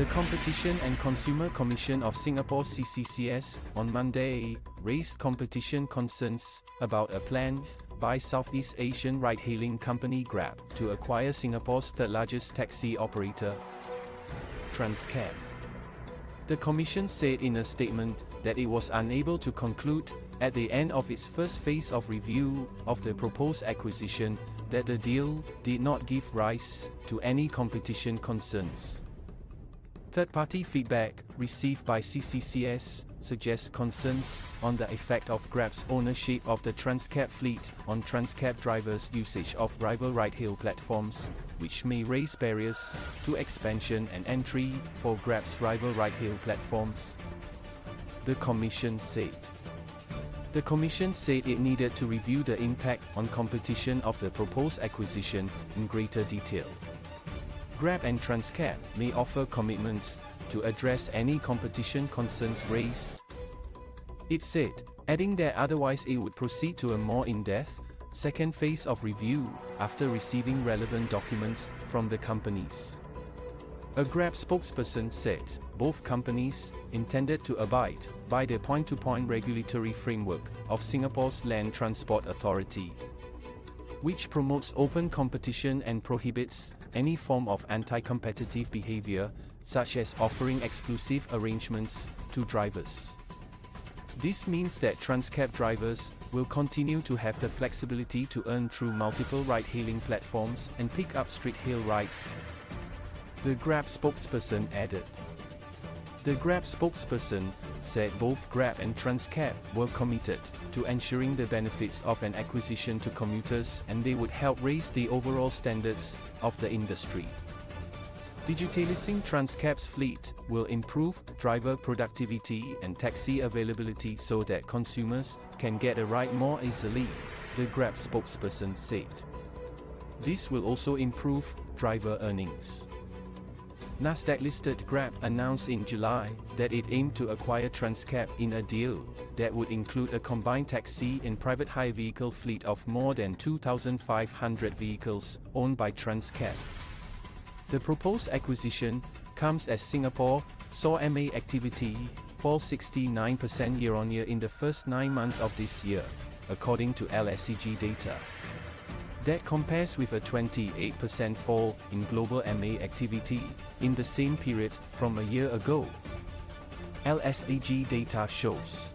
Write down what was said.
The Competition and Consumer Commission of Singapore CCCS on Monday raised competition concerns about a plan by Southeast Asian ride-hailing company Grab to acquire Singapore's third-largest taxi operator, Transcab. The commission said in a statement that it was unable to conclude, at the end of its first phase of review of the proposed acquisition, that the deal did not give rise to any competition concerns. Third-party feedback received by CCCS suggests concerns on the effect of Grab's ownership of the Transcab fleet on Transcab drivers' usage of rival ride-hail platforms, which may raise barriers to expansion and entry for Grab's rival ride-hail platforms. The Commission said. The Commission said it needed to review the impact on competition of the proposed acquisition in greater detail. Grab and Transcab may offer commitments to address any competition concerns raised. It said, adding that otherwise it would proceed to a more in-depth, second phase of review after receiving relevant documents from the companies. A Grab spokesperson said both companies intended to abide by the point-to-point -point regulatory framework of Singapore's Land Transport Authority, which promotes open competition and prohibits any form of anti-competitive behavior, such as offering exclusive arrangements to drivers. This means that Transcab drivers will continue to have the flexibility to earn through multiple ride-hailing platforms and pick up street-hail rides. The Grab spokesperson added. The Grab spokesperson said both Grab and Transcab were committed to ensuring the benefits of an acquisition to commuters and they would help raise the overall standards of the industry. Digitalizing Transcab's fleet will improve driver productivity and taxi availability so that consumers can get a ride more easily, the Grab spokesperson said. This will also improve driver earnings. Nasdaq-listed Grab announced in July that it aimed to acquire Transcab in a deal that would include a combined taxi and private hire vehicle fleet of more than 2,500 vehicles owned by Transcab. The proposed acquisition comes as Singapore saw MA activity fall 69% year-on-year in the first nine months of this year, according to LSEG data. That compares with a 28% fall in global MA activity in the same period from a year ago. LSEG data shows.